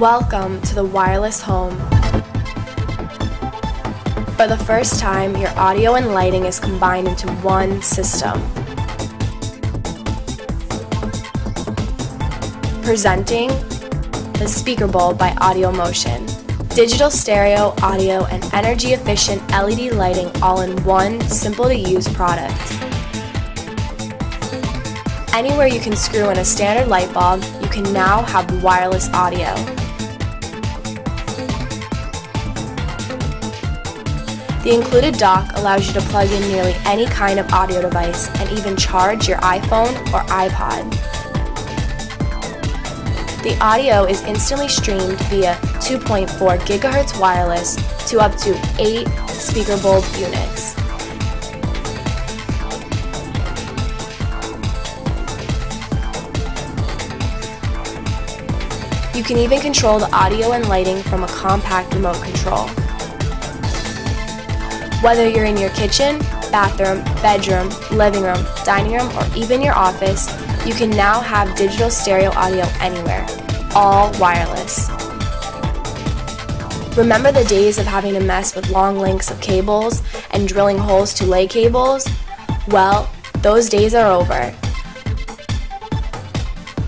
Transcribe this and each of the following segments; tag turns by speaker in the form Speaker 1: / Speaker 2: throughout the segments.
Speaker 1: Welcome to the wireless home. For the first time, your audio and lighting is combined into one system. Presenting the Speaker Bulb by Audio Motion. Digital stereo, audio, and energy efficient LED lighting all in one simple to use product. Anywhere you can screw in a standard light bulb, you can now have wireless audio. The included dock allows you to plug in nearly any kind of audio device and even charge your iPhone or iPod. The audio is instantly streamed via 2.4 GHz wireless to up to 8 speaker bulb units. You can even control the audio and lighting from a compact remote control. Whether you're in your kitchen, bathroom, bedroom, living room, dining room, or even your office, you can now have digital stereo audio anywhere, all wireless. Remember the days of having to mess with long lengths of cables and drilling holes to lay cables? Well, those days are over.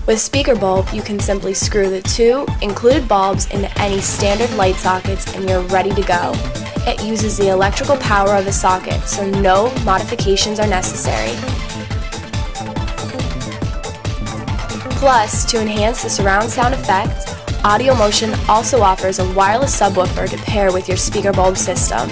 Speaker 1: With Speaker Bulb, you can simply screw the two included bulbs into any standard light sockets and you're ready to go. It uses the electrical power of the socket, so no modifications are necessary. Plus, to enhance the surround sound effect, Audio Motion also offers a wireless subwoofer to pair with your speaker bulb system.